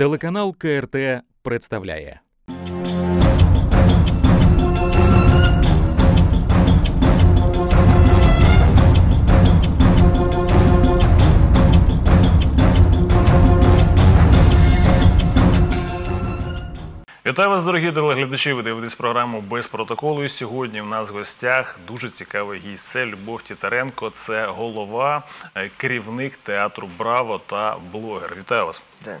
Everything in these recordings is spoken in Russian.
Телеканал КРТ представляє. Вітаю вас, дорогі телеглядачі. Ви дивитесь програму без протоколу. І сьогодні в нас в гостях дуже цікавий гість. Це Любов Тітаренко, це голова, е, керівник театру Браво та блогер. Вітаю вас. Да.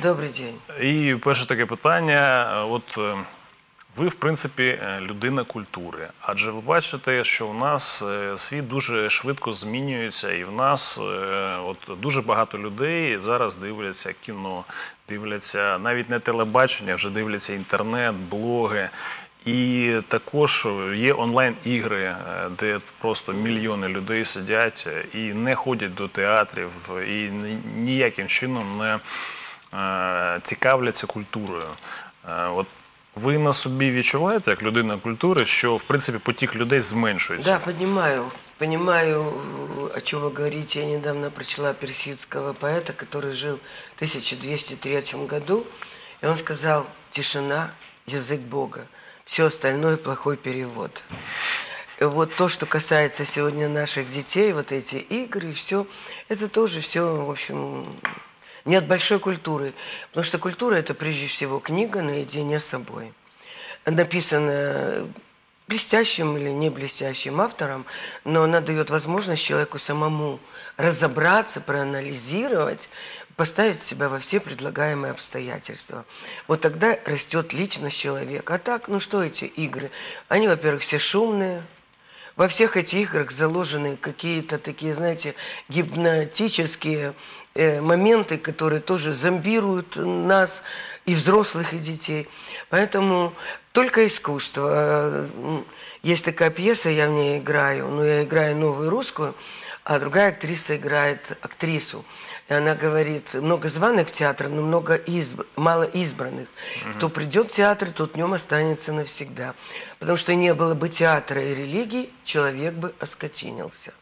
Добрый день. І перше таке питання. От е, ви, в принципі, е, людина культури, адже ви бачите, що в нас е, світ дуже швидко змінюється, і в нас от дуже багато людей зараз дивляться кіно, дивляться навіть не телебачення, вже дивляться інтернет, блоги. І також є онлайн-ігри, де просто мільйони людей сидять і не ходять до театрів, і ніяким чином не цікавляться культурою. Е, От ви на собі відчуваєте, як людина культури, що в принципі потік людей зменшується? Да, понимаю. Понимаю, о чем вы говорите. Я недавно прочла персидского поэта, который жил в 1203 году. И он сказал, тишина – язык Бога. Все остальное – плохой перевод. И вот то, что касается сегодня наших детей, вот эти игры, все, это тоже все, в общем, не от большой культуры. Потому что культура – это прежде всего книга наедине с собой. Написанная блестящим или не блестящим автором, но она дает возможность человеку самому разобраться, проанализировать, поставить себя во все предлагаемые обстоятельства. Вот тогда растет личность человека. А так, ну что эти игры? Они, во-первых, все шумные, во всех этих играх заложены какие-то такие, знаете, гипнотические э, моменты, которые тоже зомбируют нас, и взрослых, и детей. Поэтому только искусство. Э, Есть такая пьеса, я в ней играю, но я играю новую русскую, а другая актриса играет актрису. И она говорит, много званых в театр, но много изб... мало избранных. Кто придет в театр, тот в нем останется навсегда. Потому что не было бы театра и религии, человек бы оскотинился.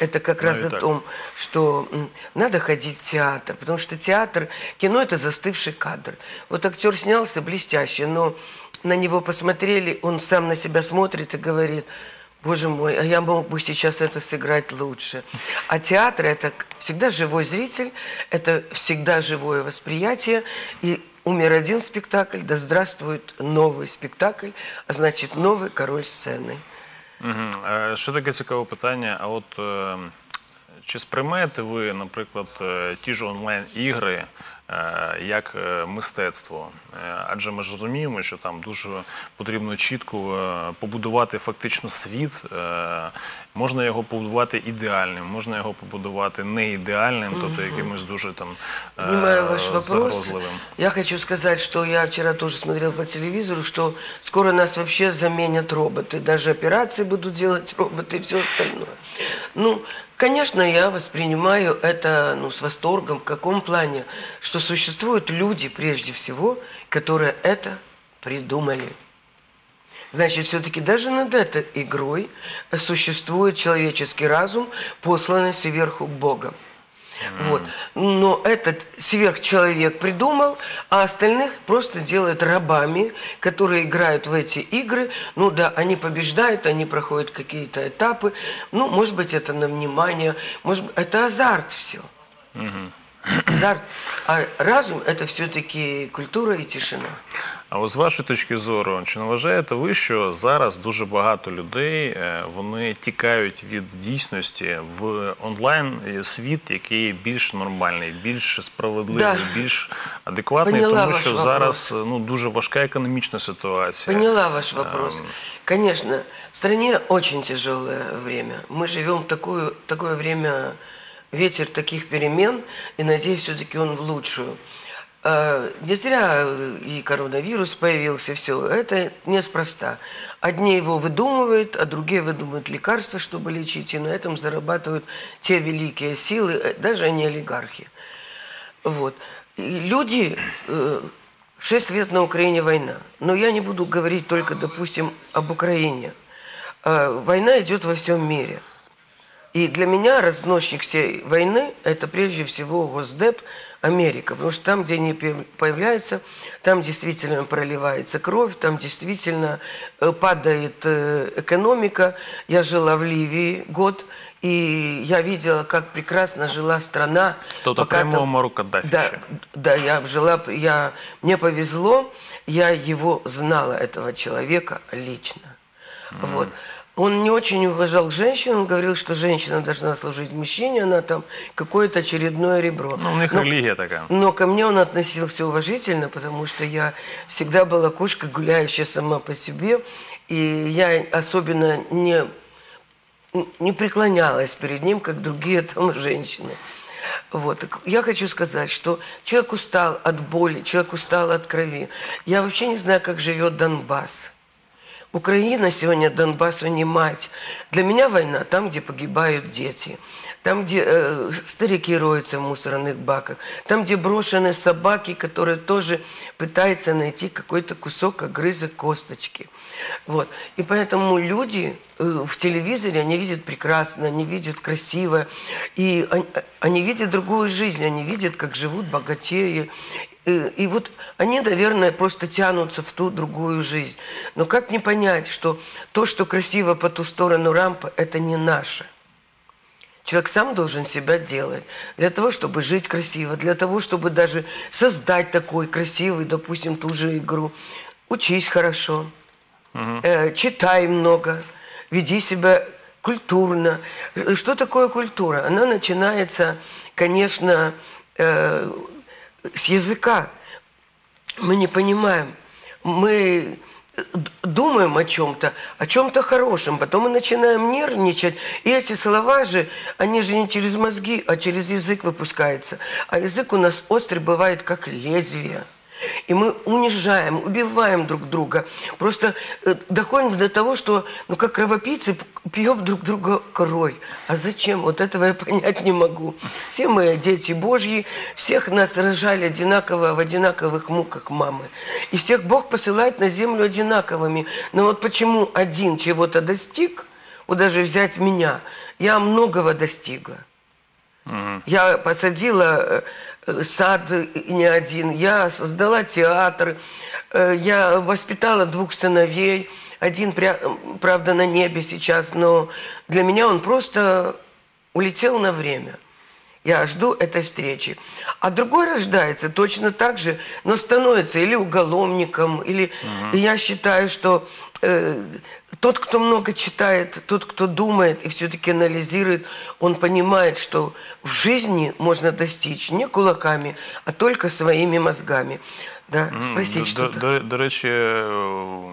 Это как Ну раз о так. том, что надо ходить в театр, потому что театр, кино это застывший кадр. Вот актер снялся блестяще, но на него посмотрели, он сам на себя смотрит и говорит, боже мой, а я мог бы сейчас это сыграть лучше. А театр это всегда живой зритель, это всегда живое восприятие, и умер один спектакль, да здравствует новый спектакль, а значит новый король сцены. Мгм. Е, Ще таке цікаве питання. А от е, чи сприймаєте ви, наприклад, е, ті ж онлайн-ігри е, Як е, мистецтво? Е, Адже ми ж розуміємо, що там дуже потрібно чітко е, побудувати фактично світ. Е, Можна його побудувати ідеальним, можна його побудувати не ідеальним, тобто якимось дуже там е, Понимаю ваш вопрос. загрозливим. Я хочу сказать, что я вчера тоже смотрел по телевизору, что скоро нас вообще заменят роботы. Даже операции будут делать роботы и все остальное. Ну, конечно, я воспринимаю это ну, с восторгом. В каком плане? Что существуют люди, прежде всего, которые это придумали. Значит, все-таки даже над этой игрой существует человеческий разум, посланный сверху Богом. Вот. Но этот сверхчеловек придумал, а остальных просто делает рабами, которые играют в эти игры. Ну да, они побеждают, они проходят какие-то этапы. Ну, может быть, это на внимание, может быть, это азарт все. Азарт. А разум – это все-таки культура и тишина. А от з вашої точки зору, чи не вважаєте ви, що зараз дуже багато людей е, вони тікають від дійсності в онлайн світ, який більш нормальний, більш справедливий, Да. більш адекватний, Поняла тому що вопрос. зараз ну дуже важка економічна ситуація. Поняла ваш вопрос. Конечно, в стране очень тяжелое время. Мы живем в такую, такое время, ветер таких перемен, и надеюсь, все-таки он в лучшую. Э, Не зря и коронавирус появился, все. Это неспроста. Одни его выдумывают, а другие выдумывают лекарства, чтобы лечить, и на этом зарабатывают те великие силы, э, даже они олигархи. Вот. И люди... э, Шесть лет на Украине война. Но я не буду говорить только, допустим, об Украине. Э, Война идет во всем мире. И для меня разносчик всей войны – это прежде всего Госдеп, Америка. Потому что там, где они появляются, там действительно проливается кровь, там действительно э, падает э, экономика. Я жила в Ливии год, и я видела, как прекрасно жила страна. То пока прямо там... Мару Каддафи да, да, я жила, я, мне повезло, я его знала, этого человека, лично. Mm-hmm. Вот. Он не очень уважал женщин, он говорил, что женщина должна служить мужчине, она там какое-то очередное ребро. Ну, у них но, религия такая. Но ко мне он относился уважительно, потому что я всегда была кошка, гуляющая сама по себе, и я особенно не, не преклонялась перед ним, как другие там женщины. Вот. Я хочу сказать, что человек устал от боли, человек устал от крови. Я вообще не знаю, как живет Донбасс. Украина сегодня Донбассу не мать. Для меня война там, где погибают дети, там, где э, старики роются в мусорных баках, там, где брошены собаки, которые тоже пытаются найти какой-то кусок огрызок косточки. Вот. И поэтому люди э, в телевизоре, они видят прекрасно, они видят красиво, и они, они видят другую жизнь, они видят, как живут богатеи, Э, и вот они, наверное, просто тянутся в ту другую жизнь. Но как не понять, что то, что красиво по ту сторону рампы, это не наше. Человек сам должен себя делать. Для того, чтобы жить красиво, для того, чтобы даже создать такой красивый, допустим, ту же игру. Учись хорошо, угу. э, читай много, веди себя культурно. Что такое культура? Она начинается, конечно, э, с языка. Мы не понимаем. Мы думаем о чем-то, о чем-то хорошем, потом мы начинаем нервничать, и эти слова же, они же не через мозги, а через язык выпускаются. А язык у нас острый бывает, как лезвие. И мы унижаем, убиваем друг друга. Просто э, доходим до того, что, ну, как кровопийцы, пьем друг друга кровь. А зачем? Вот этого я понять не могу. Все мы дети Божьи, всех нас рожали одинаково, в одинаковых муках мамы. И всех Бог посылает на землю одинаковыми. Но вот почему один чего-то достиг, вот даже взять меня, я многого достигла. Я посадила э, сад не один, я создала театр, э, я воспитала двух сыновей. Один, правда, на небе сейчас, но для меня он просто улетел на время. Я жду этой встречи. А другой рождается точно так же, но становится или уголовником, или... Угу. И я считаю, что э, тот, кто много читает, тот, кто думает и все-таки анализирует, он понимает, что в жизни можно достичь не кулаками, а только своими мозгами. Да, спросіть, що до, до, до речі,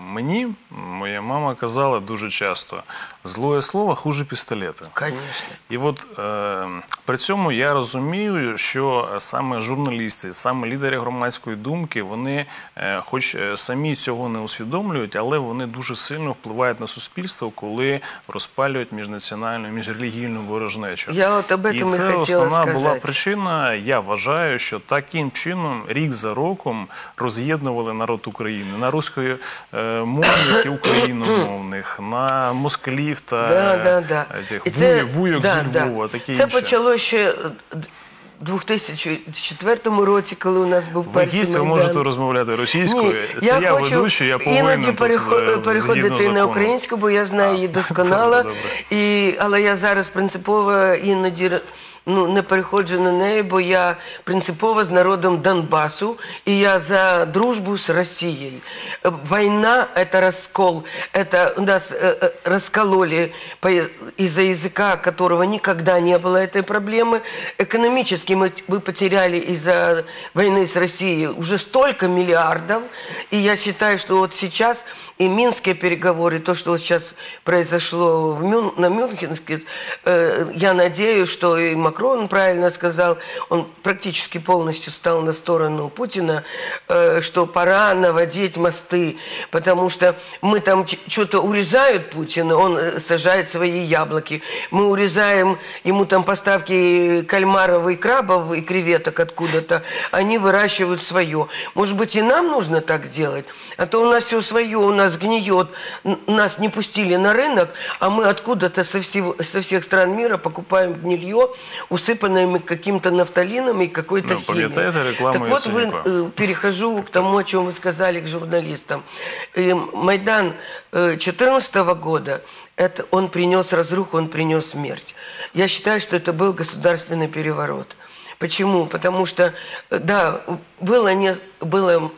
мені моя мама казала дуже часто: злое слово хуже пістолета. Конечно. І от е, при цьому я розумію, що саме журналісти, саме лідери громадської думки, вони, е, хоч самі цього не усвідомлюють, але вони дуже сильно впливають на суспільство, коли розпалюють міжнаціональну, міжрелігійну ворожнечу. Я от об і це основна сказати. була причина. Я вважаю, що таким чином, рік за роком роз'єднували народ України на рускомовних і україномовних, на москалів та да, да, да. Тих, це, вуйок да, зі Львова, да. таке Це інше. почало ще 2004 році, коли у нас був перший Майдан. Ви можете розмовляти російською. Ні, Це я, я хочу ведучий, я повинен іноді переход, е, переходити на українську, бо я знаю а, її досконало. І, але я зараз принципово іноді ну, не переходжу на неї, бо я принципово з народом Донбасу, и я за дружбу с Россией. Война – это раскол, это нас э, э раскололи из-за языка, которого никогда не было этой проблемы. Экономически мы, мы потеряли из-за войны с Россией уже столько миллиардов, и я считаю, что вот сейчас и минские переговоры, то, что вот сейчас произошло Мюн, на Мюнхенске, э, я надеюсь, что и правильно сказал, он практически полностью стал на сторону Путина, э, что пора наводить мосты, потому что мы там что-то урезают Путина, он э, сажает свои яблоки, мы урезаем ему там поставки кальмаров и крабов и креветок откуда-то, они выращивают свое. Может быть, и нам нужно так делать? А то у нас все свое, у нас гниет, нас не пустили на рынок, а мы откуда-то со, всего, со всех стран мира покупаем гнилье, усыпанными каким-то нафталином и какой-то Ну, химией. Так вот, вы, э, перехожу к тому, о чем вы сказали, к журналистам. Э, Майдан 2014 года, это он принес разруху, он принес смерть. Я считаю, что это был государственный переворот. Почему? Потому что, э, да, было, не, было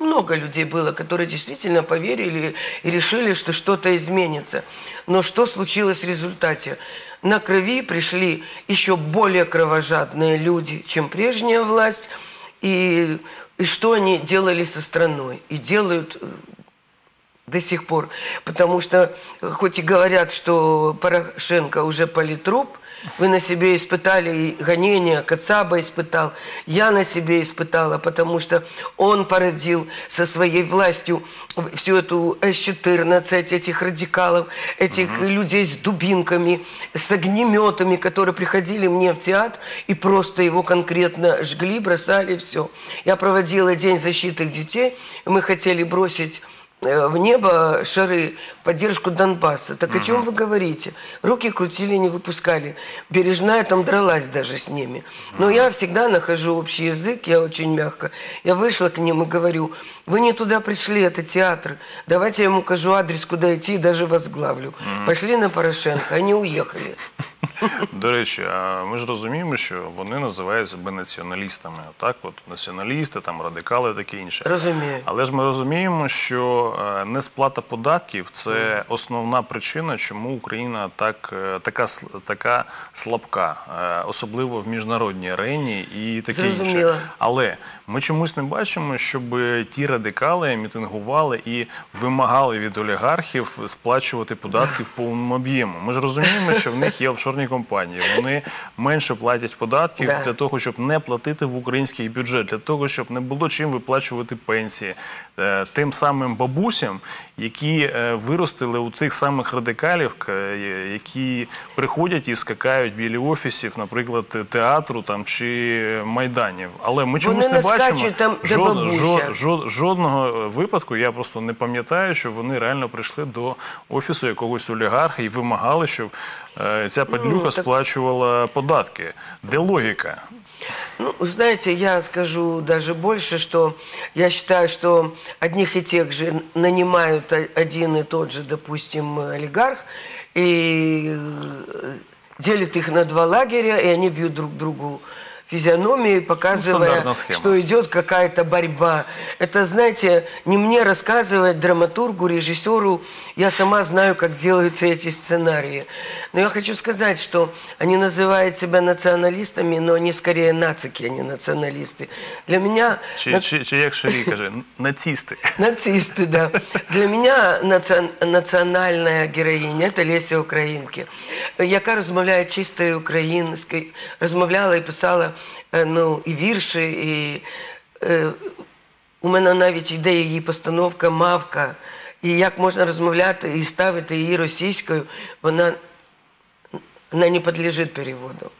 много людей было, которые действительно поверили и решили, что что-то изменится. Но что случилось в результате? На крови пришли еще более кровожадные люди, чем прежняя власть. И, и что они делали со страной? И делают э, до сих пор. Потому что, э, хоть и говорят, что Порошенко уже политруп, вы на себе испытали гонения, Кацаба испытал, я на себе испытала, потому что он породил со своей властью всю эту С-14, этих радикалов, этих людей с дубинками, с огнеметами, которые приходили мне в театр и просто его конкретно жгли, бросали, все. Я проводила День защиты детей, мы хотели бросить в небо шары в поддержку Донбасса. Так о чем вы говорите? Руки крутили, не выпускали. Бережная там дралась даже с ними. Но я всегда нахожу общий язык, я очень мягко. Я вышла к ним и говорю, вы не туда пришли, это театр. Давайте я ему укажу адрес, куда идти, и даже возглавлю. Пошли на Порошенко, они уехали. До речі, ми ж розуміємо, що вони називають себе націоналістами. Так, от націоналісти, там радикали, таке інше. Розумію. Але ж ми розуміємо, що е, несплата податків це основна причина, чому Україна так, е, така, така слабка, е, особливо в міжнародній арені і таке Зрозуміло. інше. Але ми чомусь не бачимо, щоб ті радикали мітингували і вимагали від олігархів сплачувати податки в повному об'єму. Ми ж розуміємо, що в них є офшорні компанії. Вони менше платять податків Да. для того, щоб не платити в український бюджет, для того, щоб не було чим виплачувати пенсії е, тим самим бабусям, які е, виростили у тих самих радикалів, е, які приходять і скакають біля офісів, наприклад, театру там чи майданів. Але ми чомусь не не бачимо скачуть там, жод- жод- жод- жодного е, випадку. Я просто не пам'ятаю, що вони реально прийшли до офісу якогось олігарха і вимагали, щоб ця падлюка так- сплачувала податки. Де логіка? Ну, знаете, я скажу даже больше, что я считаю, что одних и тех же нанимают один и тот же, допустим, олигарх, и э, делят их на два лагеря, и они бьют друг другу физиономии, показывая, стандартная схема. что идет какая-то борьба. Это, знаете, не мне рассказывать драматургу, режиссеру. Я сама знаю, как делаются эти сценарии. Но я хочу сказать, что они называют себя националистами, но они скорее нацики, а не националисты. Для меня... Чи, на- чи, чи як Шарій каже, нацисти. Нацисты, да. Для меня наци- национальная героиня – это Леся Українки, яка розмовляє чистою українською, розмовляла і писала е, ну, і вірші, і е, у мене навіть йде її постановка «Мавка», і як можна розмовляти і ставити її російською, вона она не подлежит переводу.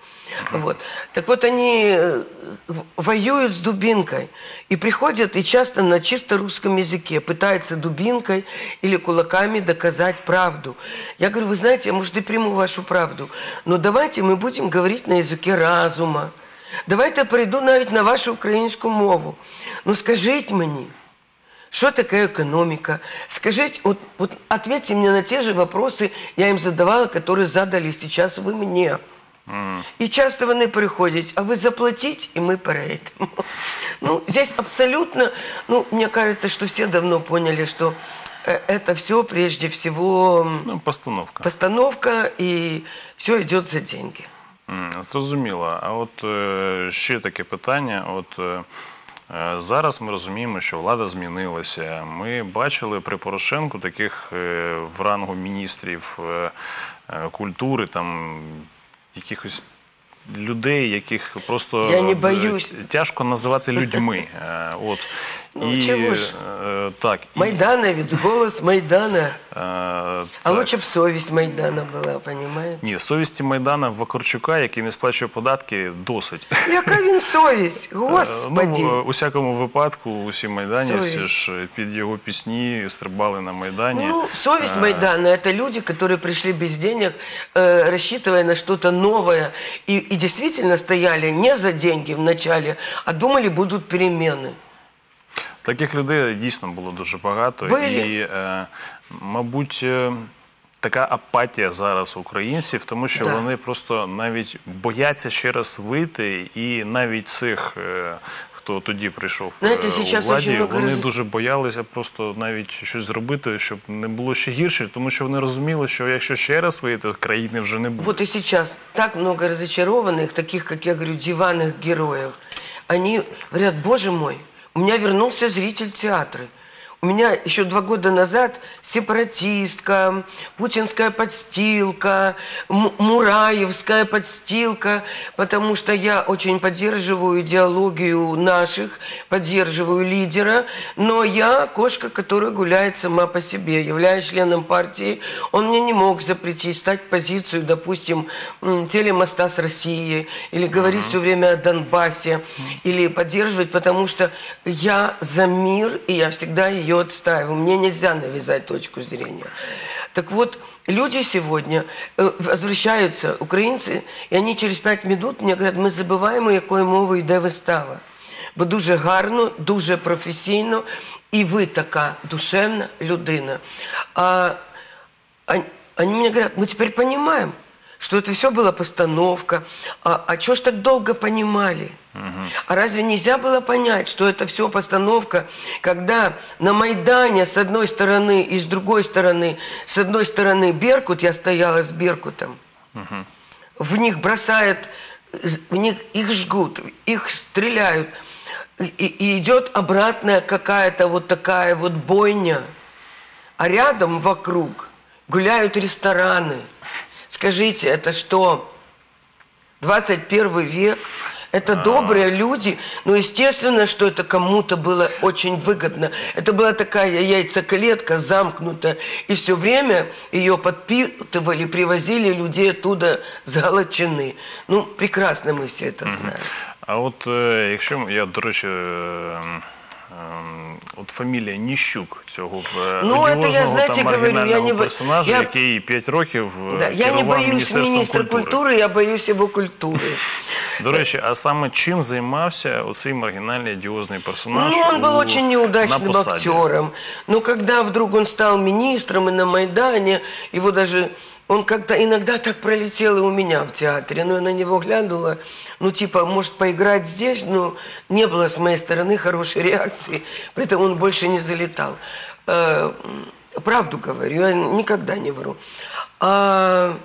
Вот. Так вот, они э, в- воюют с дубинкой и приходят и часто на чисто русском языке пытаются дубинкой или кулаками доказать правду. Я говорю, вы знаете, я, может, и приму вашу правду, но давайте мы будем говорить на языке разума. Давайте я перейду навіть на вашу українську мову. Ну скажіть мені, Что такое экономика? Скажите, вот, вот ответьте мне на те же вопросы, я им задавала, которые задали сейчас вы мне. І часто вони приходять, а ви заплатіть, і ми перейдемо. Ну, здесь абсолютно, ну, мне кажется, что все давно поняли, что э, это все прежде всего м, Ну, постановка. постановка, и все идет за деньги. Зрозуміло. А от е, ще таке питання. От е, е, зараз ми розуміємо, що влада змінилася. Ми бачили при Порошенку таких в рангу міністрів культури, там якихось. Людей, яких просто Я не боюсь. тяжко називати людьми. От Ну, і, чого ж? е, так, і, Майдановец, голос Майдана. е, А так. лучше б совесть Майдана была, понимаете? Ні, совісті Майдана Вакарчука, який не сплачує податки, досить. Яка він совість, господи. Ну, у всякому випадку усі майданівці Совість. ж під його пісні стрибали на Майдані. Ну, совесть Майдана – это люди, которые пришли без денег, э, рассчитывая на что-то новое, и, и действительно стояли не за деньги вначале, а думали, будут перемены. Таких людей дійсно було дуже багато. Були. І, е, мабуть, е, така апатія зараз українців, тому що Да. вони просто навіть бояться ще раз вийти, і навіть цих. е, Хто тоді прийшов Знаєте, е, у владі, вони роз- дуже боялися просто навіть щось зробити, щоб не було ще гірше, тому що вони розуміли, що якщо ще раз вийти, країни вже не буде. Вот и сейчас так много разочарованных, таких, как я говорю, диванных героев. Они говорят, боже мой, у меня вернулся зритель в театры. У меня еще два года назад сепаратистка, путинская подстилка, Мураевская подстилка, потому что я очень поддерживаю идеологию наших, поддерживаю лидера, но я кошка, которая гуляет сама по себе, являюсь членом партии. Он мне не мог запретить стать позицию, допустим, телемоста с Россией, или говорить все время о Донбассе, или поддерживать, потому что я за мир, и я всегда ее отстаиваю. Мне нельзя навязать точку зрения. Так вот, люди сегодня э, возвращаются, украинцы, и они через пять минут мне говорят, ми забуваємо, якою мовою йде вистава. Бо дуже гарно, дуже професійно, і ви така душевна людина. А, они, они мне говорят, мы теперь понимаем, что это все была постановка. А, а что ж так долго понимали? А разве нельзя было понять, что это все постановка, когда на Майдане с одной стороны и с другой стороны, с одной стороны Беркут, я стояла с Беркутом, в них бросает, в них их жгут, их стреляют, и, и идет обратная какая-то вот такая вот бойня, а рядом вокруг гуляют рестораны. Скажите, это что? 21 век? Это добрые люди, но естественно, что это кому-то было очень выгодно. Это была такая яйцеклетка замкнутая, и все время ее подпитывали, привозили людей оттуда с. Ну, прекрасно мы все это знаем. А от е, якщо м- я, до речі, ем, от фамілія Ніщук цього е, Ну, це я, одіозного знаєте, там говорю, я маргінального не бо- персонажа, я- який 5 років е, Да, я не керував боюсь Міністерством министра культури. культуры, я боюсь его культуры. До речі, а саме чим займався оцей маргінальний одіозний персонаж? Ну, он был у- очень на неудачным посаді? актером. Но когда вдруг он стал министром и на Майдане, его даже... Он как-то иногда так пролетел и у меня в театре. Но я на него глянула, ну, типа, может, поиграть здесь, но не было с моей стороны хорошей реакции, поэтому он больше не залетал. Э, Правду говорю, я никогда не вру. А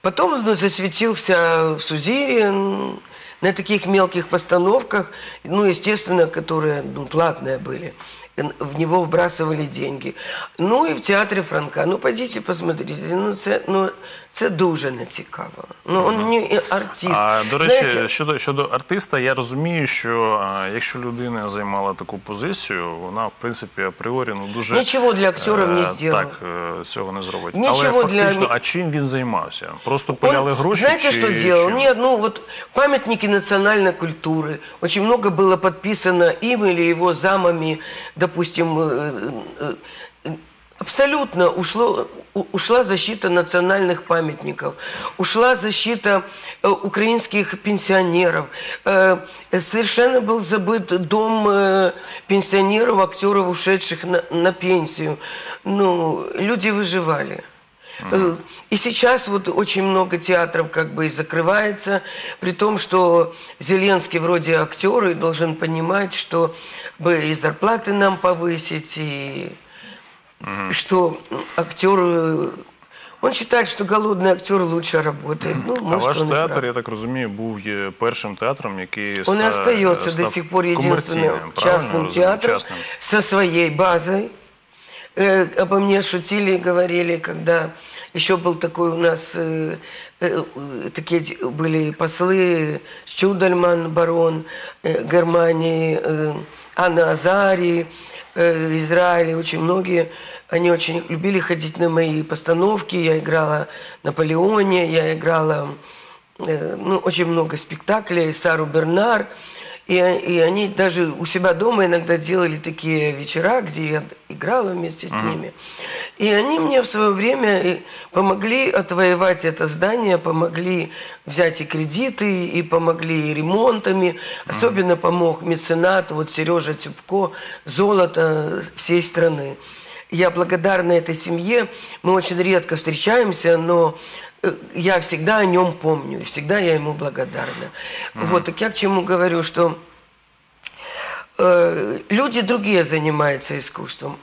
потом он засветился в Сузире, на таких мелких постановках, ну, естественно, которые ну, платные были И В него вбрасывали деньги. Ну і в театрі Франка. Ну, пойдите посмотрите. Ну, це, ну, це дуже не цікаво. Ну, він не артист. А до речі, Знаєте, щодо щодо артиста, я розумію, що а, якщо людина займала таку позицію, вона в принципі апріорі ну дуже Нічого для акторів не е, зробила. Так е, цього не зробить. Нічого Але для- фактично, а чим він займався? Просто Он, пиляли гроші. Знаете, чи, что делал? чим? Нет, ну вот памятники национальной культуры. Очень много было подписано им или его замами, допустим, э, э, э, Абсолютно ушло, ушла защита национальных памятников, ушла защита украинских пенсионеров. Совершенно был забыт дом пенсионеров, актеров, ушедших на, на пенсию. Ну, люди выживали. Э, И сейчас вот очень много театров как бы и закрывается, при том, что Зеленский вроде актер и должен понимать, что бы и зарплаты нам повысить, и что актер... э, Он считает, что голодный актер лучше работает. Ну, А может, ваш он и театр, прав. я так розумію, був є першим театром, який Он и ста- остается став до сих пор единственным комерційним, правильно частным розумію? театром Частним. со своей базой. Э, обо мне шутили и говорили, когда еще был такой у нас, э, э, э, такие были послы, Щудальман, барон Германии, Анна Азари, Израиле, очень многие, они очень любили ходить на мои постановки. Я играла Наполеоне, я играла ну, очень много спектаклей, Сару Бернар. И, и они даже у себя дома иногда делали такие вечера, где я играла вместе с ними. И они мне в свое время помогли отвоевать это здание, помогли взять и кредиты, и помогли и ремонтами. Особенно помог меценат, вот Сережа Тюбко, золото всей страны. Я благодарна этой семье. Мы очень редко встречаемся, но э, я всегда о нем помню, всегда я ему благодарна. Угу. Вот, так я к чему говорю, что люди другие занимаются искусством.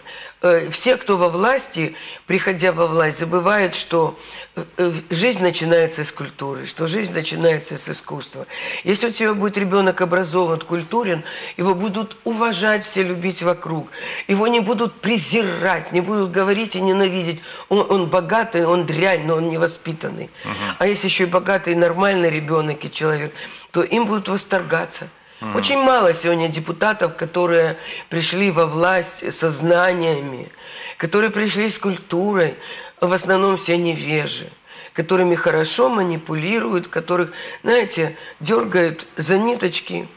Э, все, кто во власти, приходя во власть, забывают, что э, э, жизнь начинается с культуры, что жизнь начинается с искусства. Если у тебя будет ребенок образован, культурен, его будут уважать все, любить вокруг. Его не будут презирать, не будут говорить и ненавидеть. Он, он богатый, он дрянь, но он невоспитанный. Угу. А если еще и богатый, нормальный ребенок и человек, то им будут восторгаться. Угу. Очень мало сегодня депутатов, которые пришли во власть со знаниями, которые пришли с культурой, в основном все невежи, которыми хорошо манипулируют, которых, знаете, дергают за ниточки.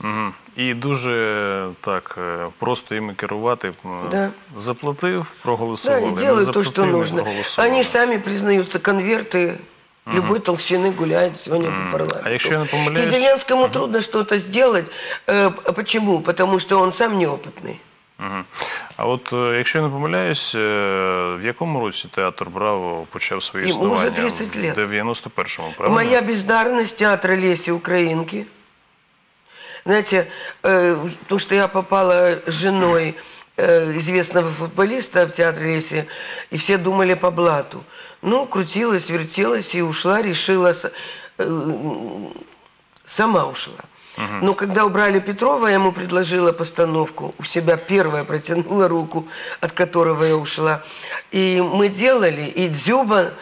Угу. І дуже так просто ими керувати. Да. Заплатив, проголосував. Да, и делают то, что нужно. Они сами признаются, конверты Угу. Любой толщины гуляет сегодня угу. по парламенту. А якщо я не помиляюсь... И Зеленскому угу. трудно что-то сделать. Э, почему? Потому что он сам неопытный. Угу. А от якщо я не помиляюсь, в якому році театр Браво почав свої Ему існування? уже 30 лет. В 91-му, правильно? Моя бездарность театра Леси Украинки. Знаете, э, то, что я попала с женой Э, известного футболиста в театре Леси, и все думали по блату. Ну, крутилась, вертелась и ушла, решила, э, сама ушла. Но когда убрали Петрова, я ему предложила постановку. У себя первая протянула руку, от которого я ушла. И мы делали, и Дзюба,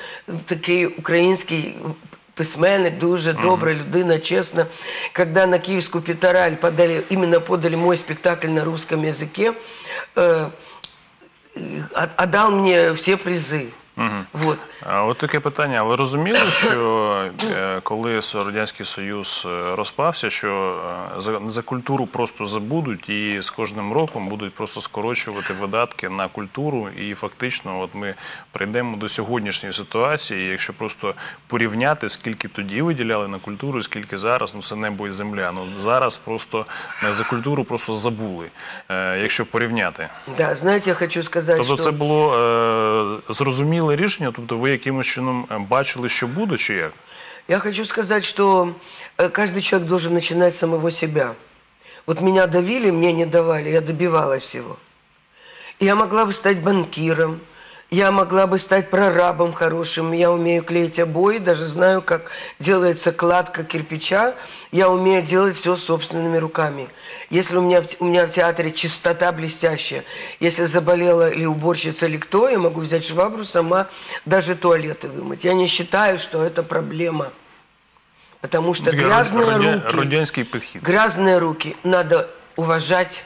такой украинский письменник, дуже добра людина, честно. Когда на Киевскую Петораль подали, именно подали мой спектакль на русском языке, э, отдал мне все призы. Угу. Вот. А от таке питання. Ви розуміли, що е, коли Радянський Союз е, розпався, що е, за, за культуру просто забудуть і з кожним роком будуть просто скорочувати видатки на культуру, і фактично, от ми прийдемо до сьогоднішньої ситуації. Якщо просто порівняти, скільки тоді виділяли на культуру, скільки зараз, ну це небо і земля. Ну зараз просто за культуру просто забули. Якщо порівняти, да, знаєте, я хочу сказати, тобто що... це було е, зрозуміле рішення, тобто ви якимось чином бачили, що буде, чи як? Я хочу сказать, что каждый человек должен начинать с самого себя. Вот меня давили, мне не давали, я добивалась всего. Я могла бы стать банкиром, я могла бы стать прорабом хорошим. Я умею клеить обои, даже знаю, как делается кладка кирпича. Я умею делать все собственными руками. Если у меня, у меня в театре чистота блестящая, если заболела или уборщица, или кто, я могу взять швабру сама, даже туалеты вымыть. Я не считаю, что это проблема. Потому что грязные руки, грязные руки надо уважать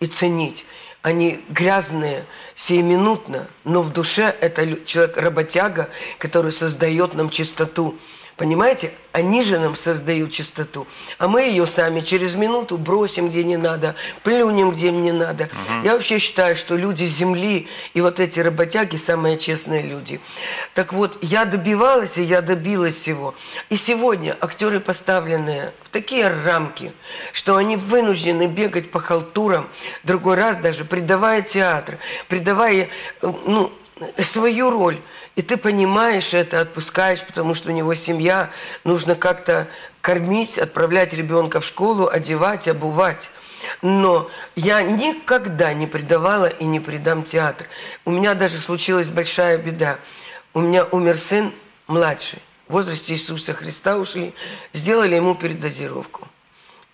и ценить. Они грязные сиюминутно, но в душе это человек работяга, который создает нам чистоту. Понимаете? Они же нам создают чистоту, а мы ее сами через минуту бросим, где не надо, плюнем, где не надо. Угу. Я вообще считаю, что люди Земли и вот эти работяги самые честные люди. Так вот, я добивалась и я добилась всего. И сегодня актеры поставленные в такие рамки, что они вынуждены бегать по халтурам, другой раз даже придавая театр, придавая, э, ну, свою роль. И ты понимаешь это, отпускаешь, потому что у него семья, нужно как-то кормить, отправлять ребенка в школу, одевать, обувать. Но я никогда не предавала и не предам театр. У меня даже случилась большая беда. У меня умер сын младший. В возрасте Иисуса Христа ушли, сделали ему передозировку.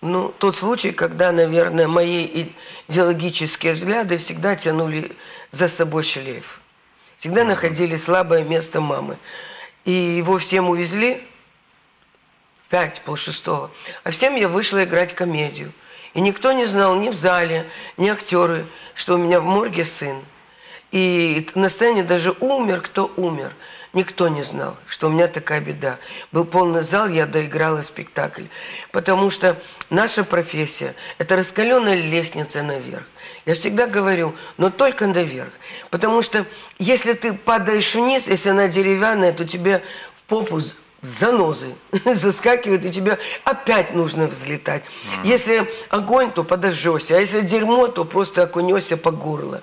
Ну, тот случай, когда, наверное, мои идеологические взгляды всегда тянули за собой шлейф. Всегда находили слабое место мамы. И его всем увезли в пять, полшестого. А всем я вышла играть комедию. И никто не знал ни в зале, ни актеры, что у меня в морге сын. И на сцене даже умер, кто умер. Никто не знал, что у меня такая беда. Был полный зал, я доиграла спектакль. Потому что наша профессия – это раскаленная лестница наверх. Я всегда говорю, но только наверх. Потому что если ты падаешь вниз, если она деревянная, то тебе в попу занозы заскакивают, и тебе опять нужно взлетать. Если огонь, то подожжешься, а если дерьмо, то просто окунешься по горло.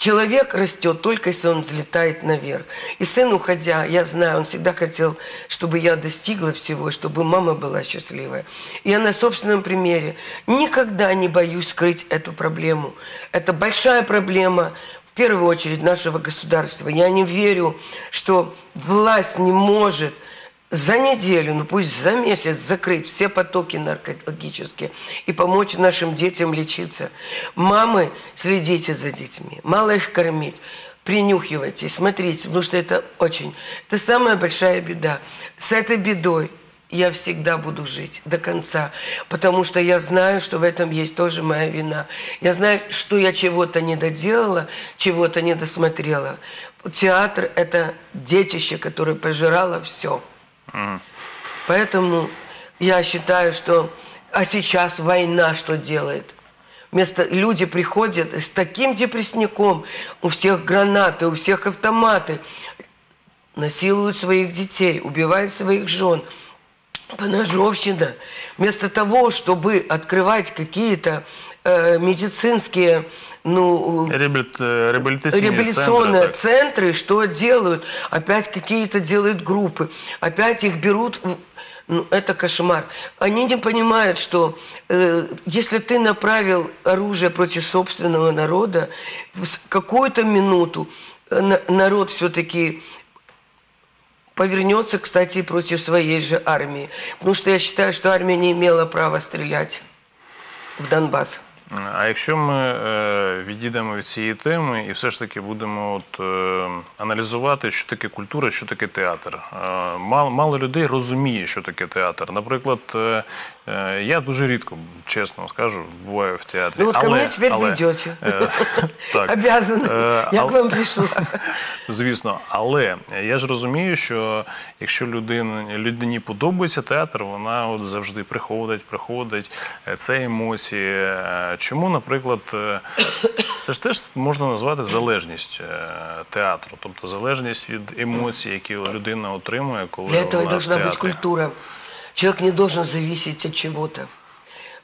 Человек растет только если он взлетает наверх. И сын, уходя, я знаю, он всегда хотел, чтобы я достигла всего, чтобы мама была счастливая. Я на собственном примере никогда не боюсь скрыть эту проблему. Это большая проблема в первую очередь нашего государства. Я не верю, что власть не может – за неделю, ну пусть за месяц закрыть все потоки наркологические и помочь нашим детям лечиться. Мамы, следите за детьми, мало их кормить, принюхивайтесь, смотрите, потому что это очень, это самая большая беда. С этой бедой я всегда буду жить до конца, потому что я знаю, что в этом есть тоже моя вина. Я знаю, что я чего-то не доделала, чего-то не досмотрела. Театр – это детище, которое пожирало все – Поэтому я считаю, что... А сейчас война что делает? Вместо люди приходят с таким депрессником, у всех гранаты, у всех автоматы, насилуют своих детей, убивают своих жен. Поножовщина. Вместо того, чтобы открывать какие-то э, медицинские ну, Реабилит, реабилитационные, реабилитационные центры, центры, что делают? Опять какие-то делают группы, опять их берут ну, это кошмар. Они не понимают, что э, если ты направил оружие против собственного народа, в какую-то минуту э, народ все-таки повернется, кстати, против своей же армии. Потому что я считаю, что армия не имела права стрелять в Донбасс. А якщо ми е, відійдемо від цієї теми і все ж таки будемо от, е, аналізувати, що таке культура, що таке театр. Е, мало, мало людей розуміє, що таке театр. Наприклад, я дуже рідко, чесно скажу, буваю в театрі. Ну от ко мені тепер ви йдете. Обязано. Як вам прийшло? Звісно, але я ж розумію, що якщо людині, людині подобається театр, вона от завжди приходить, приходить. Це емоції. Чому, наприклад, е, це ж теж можна назвати залежність е, театру, тобто залежність від емоцій, які людина отримує, коли Для этого должна бути культура. Человек не должен зависеть от чего-то.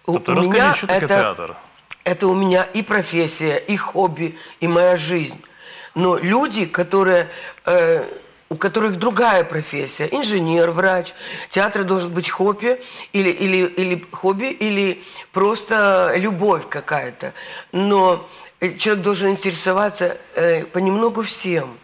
Тобто, розкажіть, що таке театр? Это у меня и профессия, и хобби, и моя жизнь. Но люди, которые э, у которых другая профессия, инженер, врач. Театр должен быть хобби или, или, или хобби, или просто любовь какая-то. Но человек должен интересоваться э, понемногу всем.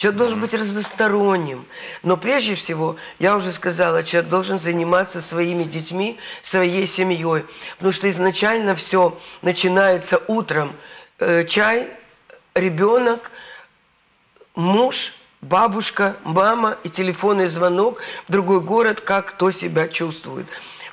Человек должен быть разносторонним. Но прежде всего, я уже сказала, человек должен заниматься своими детьми, своей семьей. Потому что изначально все начинается утром. Э, чай, ребенок, муж – бабушка, мама и телефонный звонок в другой город, как кто себя чувствует.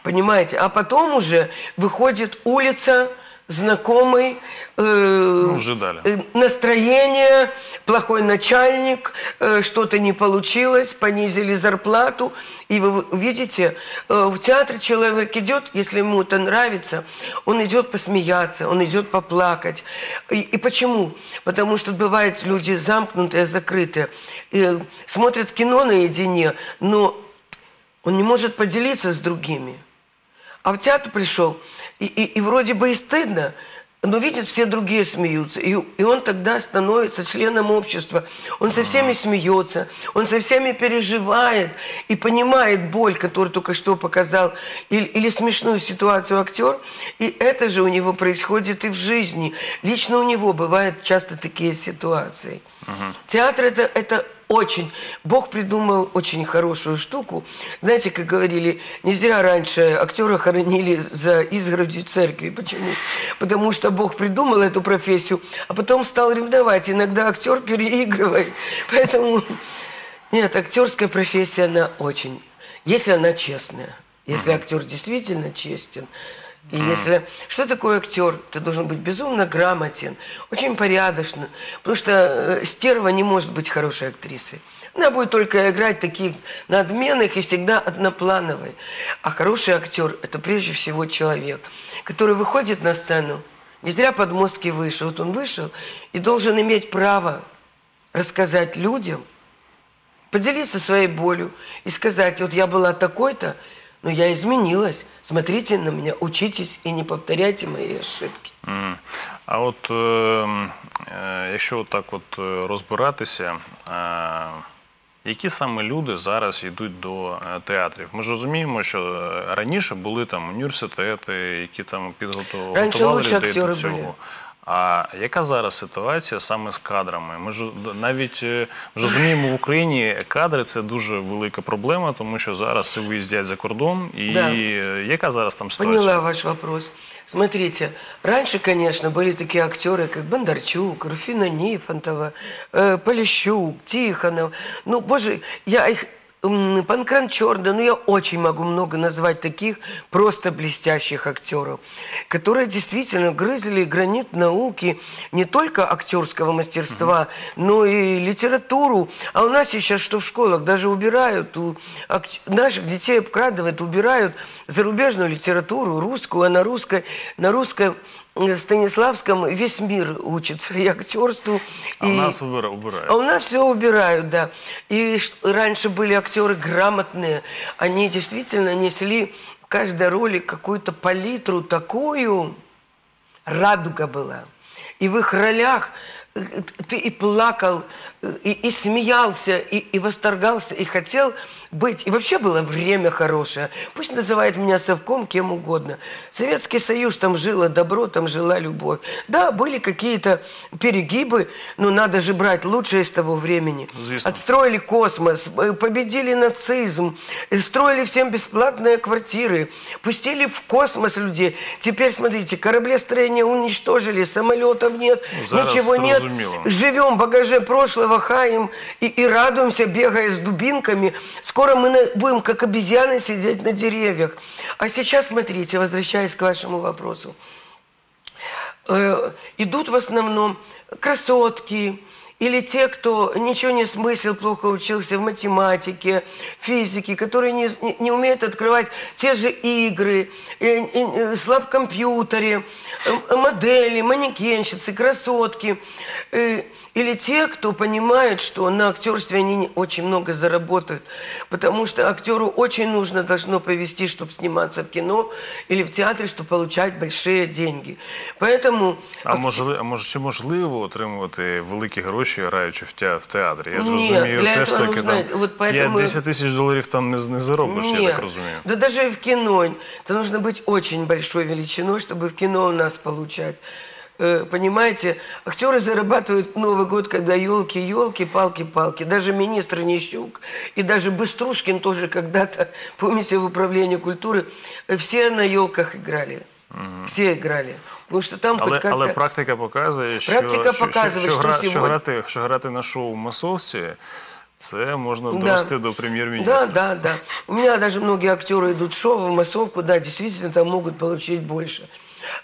Понимаете? А потом уже выходит улица, знакомый, э, ну, уже дали. Э, настроение, плохой начальник, э, что-то не получилось, понизили зарплату. И вы видите, э, в театре человек идет, если ему это нравится, он идет посмеяться, он идет поплакать. И, и почему? Потому что бывают люди замкнутые, закрытые, и смотрят кино наедине, но он не может поделиться с другими. А в театр пришел – и, и, и вроде бы и стыдно, но видит, все другие смеются. И, и он тогда становится членом общества. Он со всеми смеется, он со всеми переживает и понимает боль, которую только что показал, или, или смешную ситуацию актер. И это же у него происходит и в жизни. Лично у него бывают часто такие ситуации. Угу. Театр это, это очень. Бог придумал очень хорошую штуку. Знаете, как говорили, не зря раньше актера хоронили за изгородью церкви. Почему? Потому что Бог придумал эту профессию, а потом стал ревновать. Иногда актер переигрывает. Поэтому нет, актерская профессия, она очень... Если она честная, если актер действительно честен, И если... Что такое актер? Ты должен быть безумно грамотен, очень порядочный. Потому что э, стерва не может быть хорошей актрисой. Она будет только играть таких надменных и всегда одноплановой. А хороший актер – это прежде всего человек, который выходит на сцену, не зря подмостки вышел. Вот он вышел и должен иметь право рассказать людям, поделиться своей болью и сказать, вот я была такой-то, но я изменилась. Смотрите на меня, учитесь і не повторяйте мої ошибки. Mm. А от е, е, якщо так от е, розбиратися, е, які саме люди зараз йдуть до е, театрів? Ми ж розуміємо, що раніше були там університети, які там Раніше лучші людей до цього. були. А яка зараз ситуація саме з кадрами? Ми ж навіть е, ми ж розуміємо, в Україні кадри це дуже велика проблема, тому що зараз всі виїздять за кордон. І Да. е, яка зараз там ситуація? Поняла ваш вопрос. Смотрите, раньше, конечно, были такие актеры, как Бондарчук, Руфина Нифонтова, э, Полищук, Тихонов. Ну, боже, я их... Панкран Черный, ну я очень могу много назвать таких просто блестящих актеров, которые действительно грызли гранит науки не только актерского мастерства, но и литературу. А у нас сейчас что в школах даже убирают, у ак- наших детей обкрадывают, убирают зарубежную литературу, русскую, а на русской, на русском э, Станиславском весь мир учится и актерству. А и... у нас убира- убирають. А у нас все убирают, да. И раньше были актеры грамотные. Они действительно несли в каждой роли какую-то палитру такую. Радуга была. И в их ролях э, ты и плакал, и, и смеялся, и, и восторгался, и хотел быть. И вообще было время хорошее. Пусть называет меня совком кем угодно. Советский Союз, там жило добро, там жила любовь. Да, были какие-то перегибы, но надо же брать лучшее из того времени. Звездно. Отстроили космос, э, победили нацизм, э, строили всем бесплатные квартиры, пустили в космос людей. Теперь, смотрите, кораблестроение уничтожили, самолетов нет, Ну, ничего нет. зрозуміло. Живем в багаже прошлого, хаем и, и радуемся, бегая с дубинками. Скоро мы будем, как обезьяны, сидеть на деревьях. А сейчас, смотрите, возвращаясь к вашему вопросу. Э, идут в основном красотки или те, кто ничего не смыслил, плохо учился в математике, физике, которые не, не- не умеют открывать те же игры, э, э, э, слаб компьютере, модели, манекенщицы, красотки. Э, Или те, кто понимает, что на актерстве они не- очень много заработают. Потому что актеру очень нужно должно повести, чтобы сниматься в кино или в театре, чтобы получать большие деньги. Поэтому А ак- може, а може, чи можливо отримувати великі гроші, граючи в, те, в театрі? Я ж Ні, розумію, для все ж этого таки нужно- там от поэтому- 5-10 тисяч доларів там не, не заробиш, я Нет. так розумію. Да даже и в кино. Это нужно быть очень большой величиной, чтобы в кино у нас получать. Э, Понимаете, актеры зарабатывают Новый год, когда елки, елки, палки, палки. Даже министр Нищук и даже Быструшкин тоже когда-то, помните, в управлении культуры, э, все на елках играли. Все играли. Потому что там Але, хоть как-то... але практика показує, що, Практика що, показує, що, що гра, що, сьогодні- грати, що грати на шоу масовці, це можна Да. довести до прем'єр-міністра. Да, да, да. У меня даже многие актеры идут в шоу, в массовку, да, действительно там могут получить больше.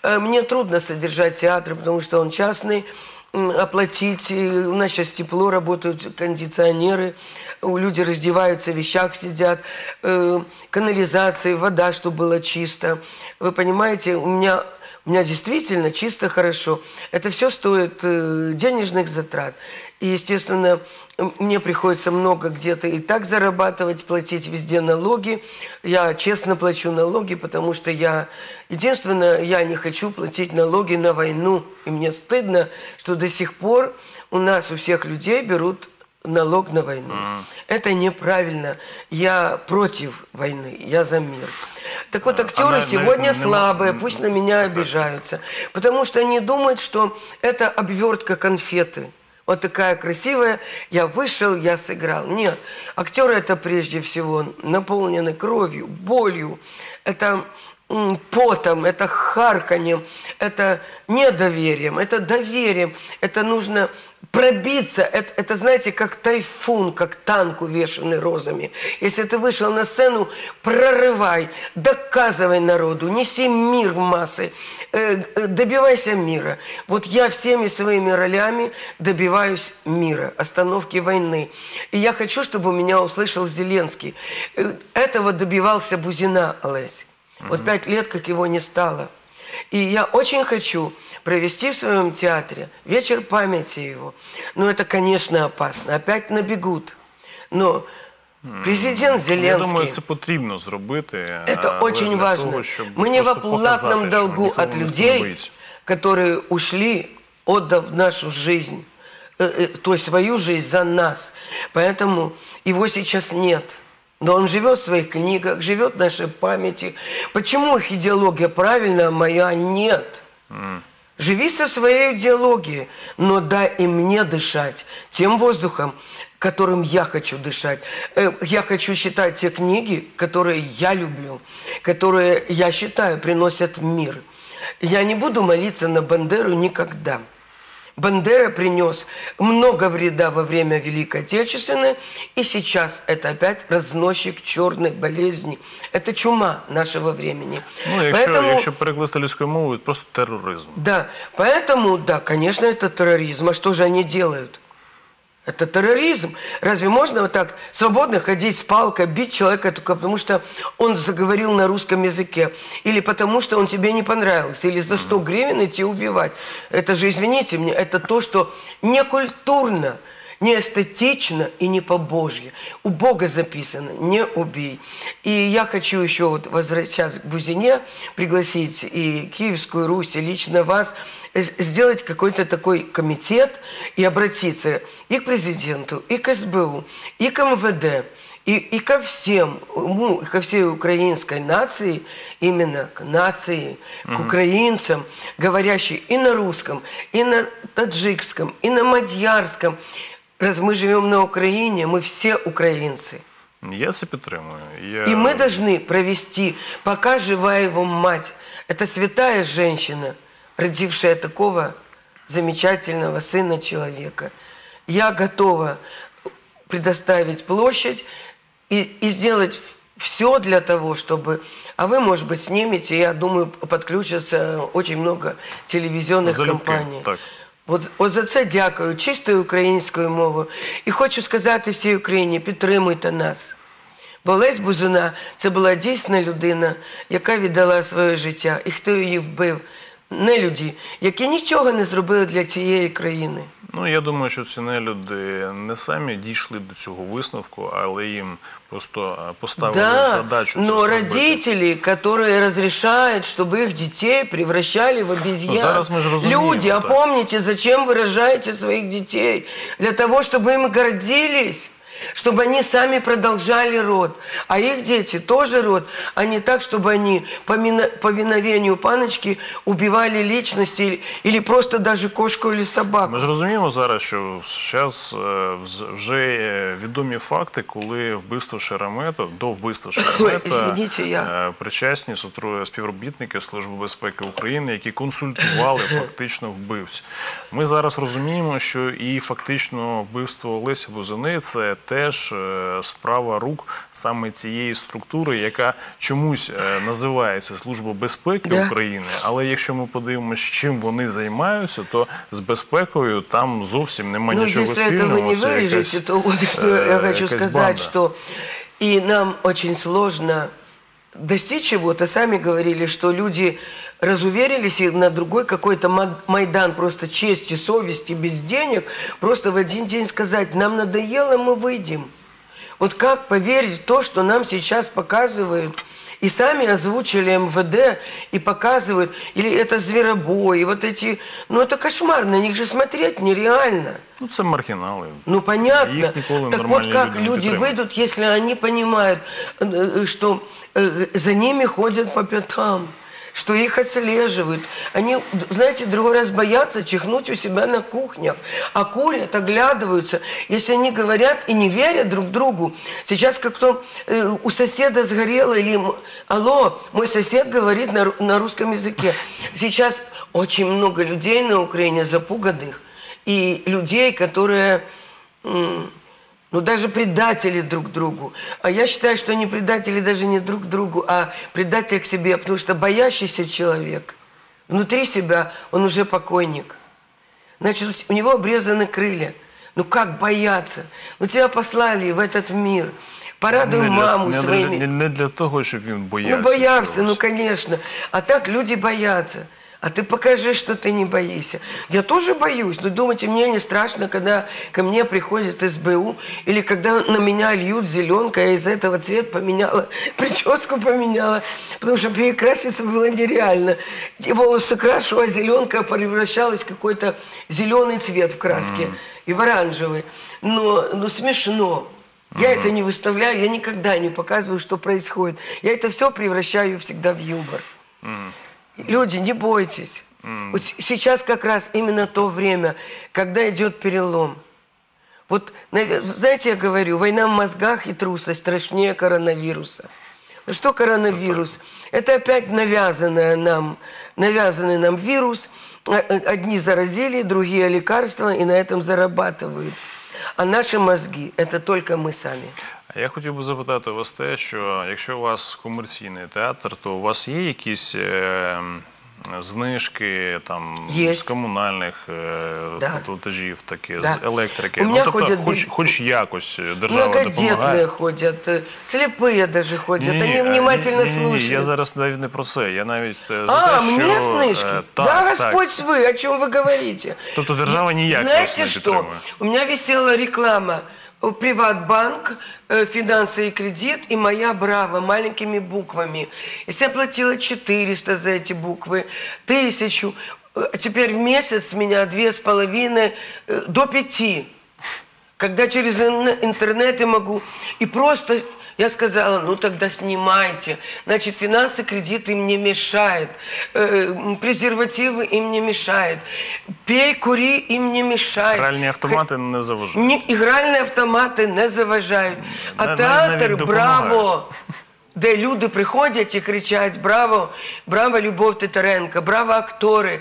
Э, Мне трудно содержать театр, потому что он частный, оплатить. И У нас сейчас тепло, работают кондиционеры, люди раздеваются, в вещах сидят, э, канализация, вода, чтобы было чисто. Вы понимаете, у меня у меня действительно чисто хорошо. Это все стоит э, денежных затрат. И, естественно, мне приходится много где-то и так зарабатывать, платить везде налоги. Я честно плачу налоги, потому что я... Единственное, я не хочу платить налоги на войну. И мне стыдно, что до сих пор у нас у всех людей берут налог на войну. Это неправильно. Я против войны, я за мир. Так вот, актеры на- на- сегодня нема- слабые, пусть на меня обижаются. Потому что они думают, что это обвертка конфеты. Вот такая красивая, я вышел, я сыграл. Нет, актеры это прежде всего наполнены кровью, болью. Это потом, это харканьем, это недоверием, это доверием, это нужно пробиться. Это, это, знаете, как тайфун, как танк, увешанный розами. Если ты вышел на сцену, прорывай, доказывай народу, неси мир в массы, э, э, добивайся мира. Вот я всеми своими ролями добиваюсь мира, остановки войны. И я хочу, чтобы меня услышал Зеленский. Э, Этого добивался Бузина, Олесь. Вот пять лет, как его не стало. И я очень хочу провести в своем театре вечер памяти его. Но это, конечно, опасно. Опять набегут. Но президент Я Зеленский... думаю, це потрібно зробити. Это але очень для важно. Того, щоб Мы не в просто оплатном показати, що долгу нікого от ніхто не людей, боїться. которые ушли, отдав нашу жизнь, э, э, то есть свою жизнь за нас. Поэтому его сейчас нет. Но он живет в своих книгах, живет в нашей памяти. Почему их идеология правильная, а моя нет? Живи со своей идеологией, но дай и мне дышать тем воздухом, которым я хочу дышать. Э, Я хочу читать те книги, которые я люблю, которые, я считаю, приносят мир. Я не буду молиться на Бандеру никогда. Бандера принес много вреда во время Великой Отечественной, и сейчас это опять разносчик черной болезни. Это чума нашего времени. Ну, якщо, Поэтому- якщо перекласти людською мовою, просто тероризм. да, поэтому, да, конечно, это терроризм. А что же они делают? Это терроризм. Разве можно вот так свободно ходить с палкой, бить человека только потому, что он заговорил на русском языке? Или потому, что он тебе не понравился? Или за 100 гривен идти убивать? Это же, извините меня, это то, что некультурно, не эстетично и не по-божье. У Бога записано «не убей». И я хочу еще вот возвращаться к Бузине, пригласить и Киевскую Русь, и лично вас, э, сделать какой-то такой комитет и обратиться и к президенту, и к СБУ, и к МВД, и, и ко всем, ну, ко всей украинской нации, именно к нации, к украинцам, говорящим и на русском, и на таджикском, и на мадьярском. Раз мы живем на Украине, мы все украинцы. Я це підтримую. Я... И мы должны провести, пока жива его мать, это святая женщина, родившая такого замечательного сына человека. Я готова предоставить площадь и, и сделать все для того, чтобы... А вы, может быть, снимете, я думаю, подключится очень много телевизионных Залюбки, компаний. так. От, за це дякую чистою українською мовою. І хочу сказати всій Україні, підтримуйте нас. Бо Лесь Бузуна це була дійсна людина, яка віддала своє життя. І хто її вбив? Не люди, які нічого не зробили для цієї країни. Ну, я думаю, що ці нелюди не самі дійшли до цього висновку, але їм просто е, поставили Да, задачу це но зробити. родители, которые разрешают, чтобы их детей превращали в обезьян. Ну, зараз мы же разумеем, Люди, да. опомните, зачем вы рожаете своих детей? Для того, чтобы им гордились. Чтобы они сами продолжали род. А их дети тоже род. А не так, чтобы они по мина- повиновению паночки убивали личности или просто даже кошку или собаку. Ми ж розуміємо зараз, що зараз вже е, відомі факти, коли вбивство Шеремета, до вбивства Шеремета извините, я- е, причасні сотру- співробітники Служби безпеки України, які консультували фактично вбивць. Ми зараз розуміємо, що і фактично вбивство Олеся Бузини це теж е, справа рук саме цієї структури, яка чомусь е, називається Служба безпеки Да. України. Але якщо ми подивимося, чим вони займаються, то з безпекою там зовсім немає Ну, нічого если это спільного. вы не це вырежете, якась, то вот что э, я хочу якась сказать, банда. что и нам очень сложно достичь чего-то. Сами говорили, что люди разуверились и на другой какой-то ма- Майдан просто чести, совести, без денег, просто в один день сказать, нам надоело, мы выйдем. Вот как поверить в то, что нам сейчас показывают, и сами озвучили МВД и показывают, или это зверобой, и вот эти, ну это кошмар, на них же смотреть нереально. Ну, це маргінали. Ну понятно. Николи так вот как люди люди выйдут, если они понимают, э, э, что э, за ними ходят по пятам. Что их отслеживают. Они, знаете, другой раз боятся чихнуть у себя на кухнях, а курят, оглядываются. Если они говорят и не верят друг другу, сейчас как то э, у соседа сгорело или алло, мой сосед говорит на, на русском языке. Сейчас очень много людей на Украине запуганных и людей, которые ну даже предатели друг другу. А я считаю, что они предатели даже не друг другу, а предатели к себе, потому что боящийся человек, внутри себя он уже покойник. Значит, у него обрезаны крылья. Ну как бояться? Ну тебя послали в этот мир. Порадуй не маму для, своими. Не, не для того, щоб він боявся. Ну чогось. ну конечно. А так люди боятся. А ты покажи, что ты не боишься. Я тоже боюсь, но думайте, мне не страшно, когда ко мне приходит СБУ, или когда на меня льют зеленка, я из этого цвет поменяла, прическу поменяла, потому что перекраситься было нереально. И волосы крашу, а зеленка превращалась в какой-то зеленый цвет в краске, и в оранжевый. Но ну, смешно. Я это не выставляю, я никогда не показываю, что происходит. Я это все превращаю всегда в юмор. Люди, не бойтесь. Вот с- сейчас как раз именно то время, когда идет перелом. Вот, знаете, я говорю, война в мозгах и трусость страшнее коронавируса. Ну что коронавирус? Это опять навязанное нам, навязанный нам вирус. А- а- Одни заразили, другие лекарства, и на этом зарабатывают. А наши мозги – это только мы сами. А Я хотів би запитати вас те, що якщо у вас комерційний театр, то у вас є якісь е, знижки там Є. з комунальних е, Да. платежів, такі, Да. з електрики. У ну, мене тобто, ходять хоч, десь- хоч якось держава Многодетные допомагає. ходят, э, слепые даже ходят. Ні-ні, Они а, внимательно ні-ні-ні, слушают. Я зараз навіть не про це. Я навіть е, за А, те, що мне знижки? е, да, так, Господь так. вы, о чем вы говорите? Тобто держава ніяк вас Знаете не что? підтримує. У меня висела реклама э, Приватбанк, э, финансы и кредит и моя Браво маленькими буквами. Если я платила 400 за эти буквы, тысячу, э, теперь в месяц меня две с половиной э, до пяти. Когда через ин- интернет я могу. И просто я сказала, ну тогда снимайте. Значит, финансы, кредит им не мешает. Э, м, презервативы им не мешает. Пей, кури им не мешает. Гральні автомати не заважають. Ні, ігральні автомати не заважають. А На- театр навіть допомагають. браво! Де люди приходять і кричать Браво, браво, Любов Титаренко, браво актори,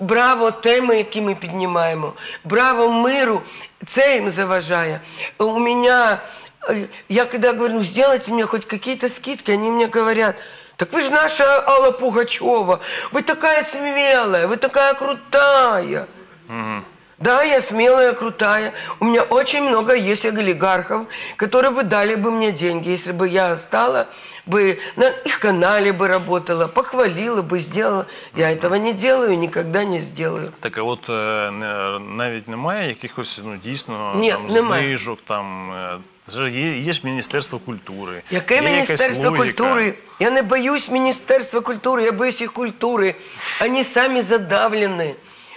браво теми, які ми піднімаємо, браво миру. Це їм заважає. У мене, э, я когда говорю, ну сделайте мне хоть какие-то скидки, они мне говорят, так вы же наша Алла Пугачева, вы такая смелая, вы такая крутая. Да, я смелая, крутая. У меня очень много есть олигархов, которые бы дали бы мне деньги, если бы я стала бы на их канале бы работала, похвалила бы, сделала. Я этого не делаю, никогда не сделаю. Так, а от е, не, навіть немає якихось ну дійсно Ні, там немає. знижок, там е, же є, є ж Міністерство культури. Яке є якась Міністерство логіка. культури? Я не боюсь Міністерства культури, я боюсь их культуры. Они сами задавлены.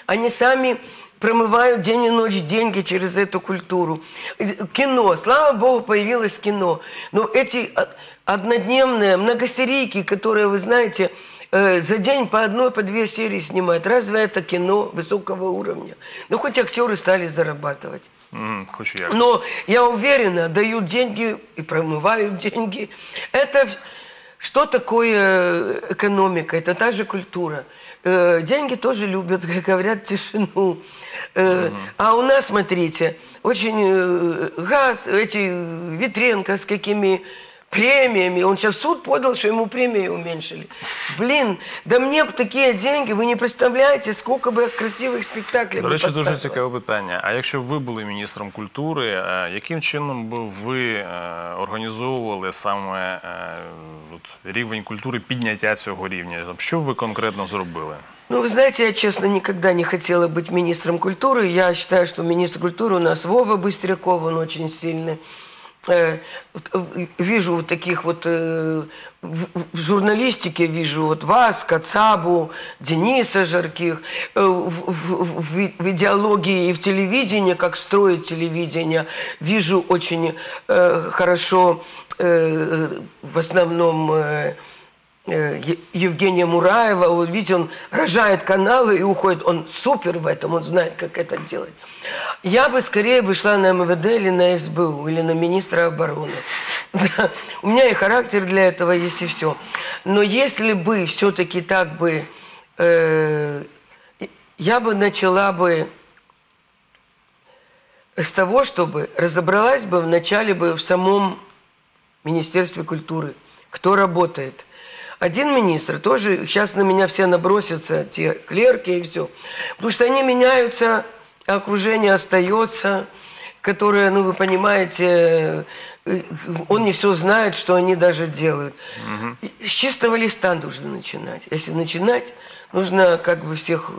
Они сами промывают день и ночь деньги через эту культуру. Э, Кино, слава богу, появилось кино. Но эти а, однодневные многосерийки, которые, вы знаете, э, за день по одной, по две серии снимают. Разве это кино высокого уровня? Ну, хоть актеры стали зарабатывать. Мгм, хоч як. Но я уверена, дают деньги и промывают деньги. Это что такое экономика? Это та же культура. Э, Деньги тоже любят, как говорят, тишину. Э, А у нас, смотрите, очень э, газ, эти э, Ветренко с какими премиями. Он сейчас в суд подал, что ему премии уменьшили. Блин, да мне бы такие деньги, вы не представляете, сколько бы я красивых спектаклей До бы речі, дуже поставила. цікаве питання. А якщо б ви були міністром культури, е, яким чином би ви е, організовували саме е, от, рівень культури, підняття цього рівня? Там, Що б ви конкретно зробили? Ну, вы знаете, я, честно, никогда не хотела быть министром культуры. Я считаю, что министр культуры у нас Вова Быстряков, он очень сильный. Э, э, Вижу вот таких вот э, в журналистике вижу вот вас, Кацабу, Дениса Жарких, в, в- в- идеологии и в телевидении, как строить телевидение, вижу очень хорошо в основном Евгения Мураева, вот видите, он рожает каналы и уходит, он супер в этом, он знает, как это делать. Я бы скорее бы шла на МВД или на СБУ, или на министра обороны. У меня и характер для этого есть, и все. Но если бы все-таки так бы, э, я бы начала бы с того, чтобы разобралась бы вначале бы в самом Министерстве культуры, кто работает. Один министр тоже, сейчас на меня все набросятся, те клерки и все. Потому что они меняются, а окружение остается, которое, ну вы понимаете, э, он не все знает, что они даже делают. И С чистого листа нужно начинать. Если начинать, нужно как бы всех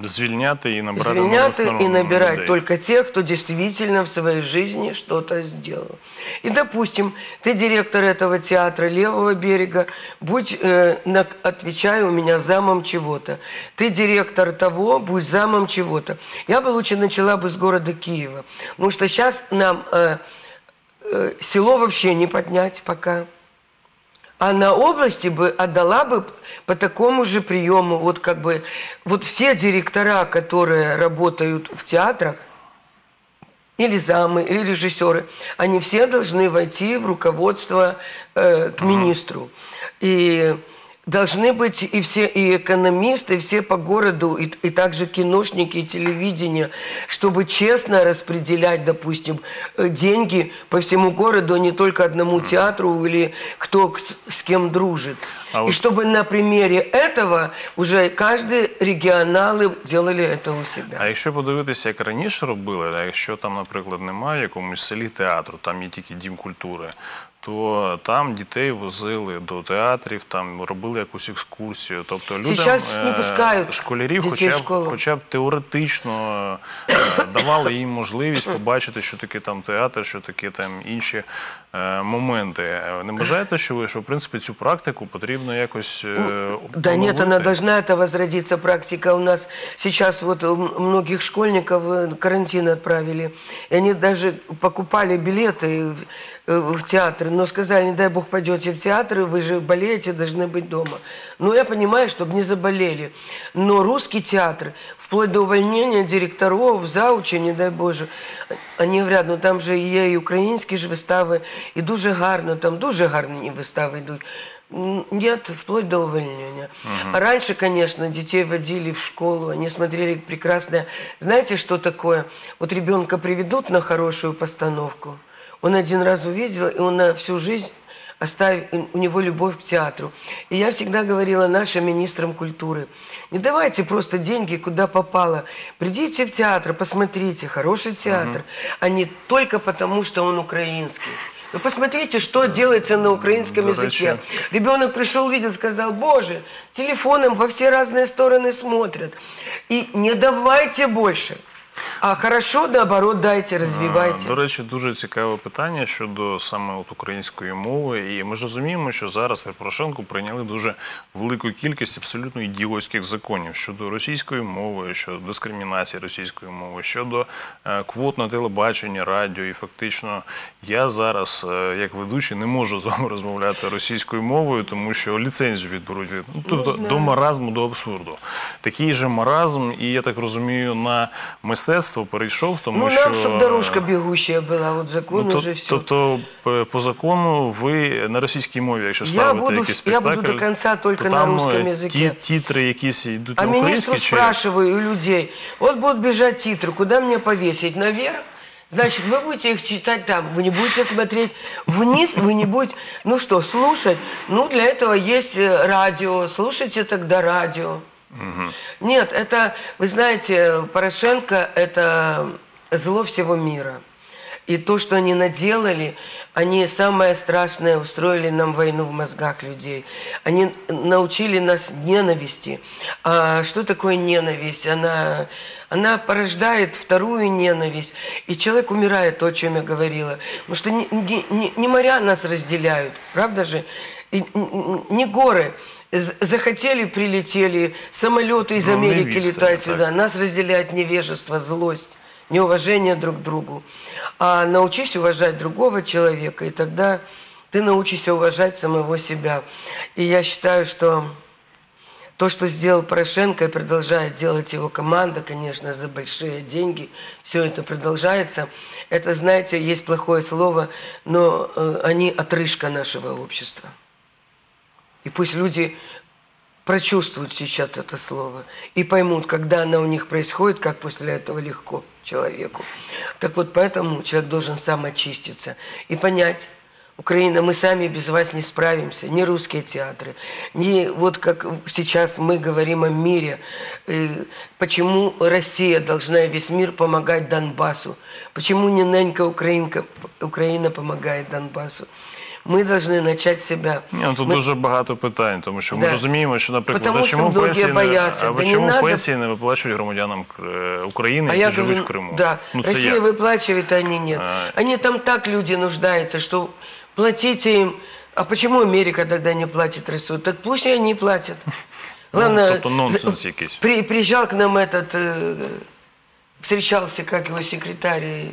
Звільняти і набирати звільняти нових и набирать людей. только тех, кто действительно в своей жизни что-то сделал. И, допустим, ты директор этого театра левого берега, будь, э, на, отвечай у меня замом чего-то. Ты директор того, будь замом чего-то. Я бы лучше начала бы с города Киева, потому что сейчас нам э, э, село вообще не поднять пока. А на области бы отдала бы по такому же приему, вот как бы, вот все директора, которые работают в театрах, или замы, или режиссеры, они все должны войти в руководство э, к министру. И должны быть и все, и экономисты, все по городу, и, и также киношники, и телевидение, чтобы честно распределять, допустим, э, деньги по всему городу, а не только одному театру или кто к- с кем дружит. А и вот- чтобы на примере этого уже каждый регионалы делали это у себя. А якщо подивитися, як раніше робили, а якщо там, наприклад, немає в якомусь селі театру, там є тільки дім культури, то там дітей возили до театрів, там робили якусь екскурсію. Тобто людям Сейчас не е, пускають школярів, дітей в хоча б, школу. хоча б теоретично е, давали їм можливість побачити, що таке там театр, що таке там інші е, моменти. Е, Не вважаєте, що ви що в принципі цю практику потрібно якось е, Да нет, она поновити? должна это возродиться практика. У нас сейчас вот м- многих школьников э, карантин отправили. И они даже покупали билеты в, э, в театр, но сказали, не дай бог пойдете в театр, вы же болеете, должны быть дома. Ну, я понимаю, чтобы не заболели. Но русский театр, вплоть до увольнения директоров, заучи, не дай Боже, они говорят, ну там же є і українські ж вистави, і дуже гарно, там дуже гарні вистави йдуть. М, Нет, вплоть до увольнения. А раньше, конечно, детей водили в школу, они смотрели прекрасное. Знаете, что такое? Вот ребенка приведут на хорошую постановку, он один раз увидел, и он на всю жизнь оставив у него любовь к театру. И я всегда говорила нашим министрам культуры, не давайте просто деньги куда попало. Придите в театр, посмотрите, хороший театр, а не только потому, что он украинский. Вы посмотрите, что делается на украинском До языке. Ребенок пришел, видел, сказал, боже, телефоном во все разные стороны смотрят. И не давайте больше. А хорошо, наоборот, дайте, развивайте. До речі, дуже цікаве питання щодо саме от української мови. І ми ж розуміємо, що зараз при Порошенку прийняли дуже велику кількість абсолютно ідіотських законів щодо російської мови, щодо дискримінації російської мови, щодо е, квот на телебаченні, радіо. І фактично я зараз, е, як ведучий, не можу з вами розмовляти російською мовою, тому що ліцензію відберуть від ну, тобто до маразму, до абсурду. Такий же маразм, і я так розумію, на мистецтво перейшов, тому ну, що нам, чтобы дорожка бегущая была, вот закон Ну, то- уже все. Тобто, п- по закону, ви на російській мові, якщо Я ставите буду якийсь в- я буду спектакль, до конца только то на там, русском е, языке. Ті тітри якісь йдуть А на министру українській, чи спрашиваю у людей, вот будут бежать титры, куда мне повесить? Наверх? Значит, вы будете их читать там, вы не будете смотреть вниз, вы не будете... Ну что, слушать? Ну, для этого есть э, радио, слушайте тогда радио. Нет, это, вы знаете, Порошенко – это зло всего мира. И то, что они наделали, они самое страшное устроили нам войну в мозгах людей. Они научили нас ненависти. А что такое ненависть? Она, она порождает вторую ненависть. И человек умирает, о чем я говорила. Потому что не, не- не- моря нас разделяют, правда же? И не горы. Захотели, прилетели, самолеты из Ну, Америки летают так. сюда. Нас разделяет невежество, злость, неуважение друг к другу. А научись уважать другого человека, и тогда ты научишься уважать самого себя. И я считаю, что то, что сделал Порошенко и продолжает делать его команда, конечно, за большие деньги, все это продолжается. Это, знаете, есть плохое слово, но э, они отрыжка нашего общества. И пусть люди прочувствуют сейчас это слово и поймут, когда оно у них происходит, как после этого легко человеку. Так вот, поэтому человек должен сам очиститься и понять, Украина, мы сами без вас не справимся, ни русские театры, ни вот как сейчас мы говорим о мире, э, почему Россия должна весь мир помогать Донбассу, почему не ненька Украинка, Украина помогает Донбассу Ми повинні почати з себе. Ні, ну, тут Ми- дуже багато питань, тому що ми Да. розуміємо, що, наприклад, Потому а що чому многие пенсії не, бояться. або Да не чому надо- пенсії не виплачують громадянам е, України, А які я живуть говорю, в Криму? да, Ну, це Россия як? выплачивает, а они нет. А. Они там так люди нуждаются, что платите им. А почему Америка тогда не платит Россию? Так пусть и они платят. Главное, тобто нонсенс якийсь. при- приезжал к нам этот, э, встречался, как его секретарь, м,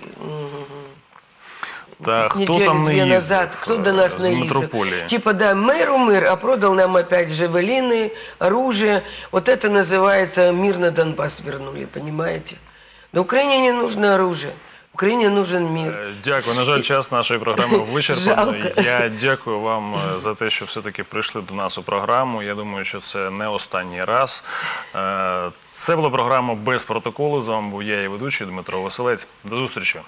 Та хто недели там не две їздив назад, кто до нас е, з не ездил. метрополії? Типа, да, мэру мэр, а продал нам опять жевелины, оружие. Вот это называется мир на Донбасс вернули, понимаете? На Украине не нужно оружие. Украине нужен мир. Е, Дякую. На жаль, час нашої програми вичерпано. Жалко. Я дякую вам е, за те, що все-таки прийшли до нас у програму. Я думаю, що це не останній раз. Е, Це була програма без протоколу. З вами був я і ведучий Дмитро Василець. До зустрічі.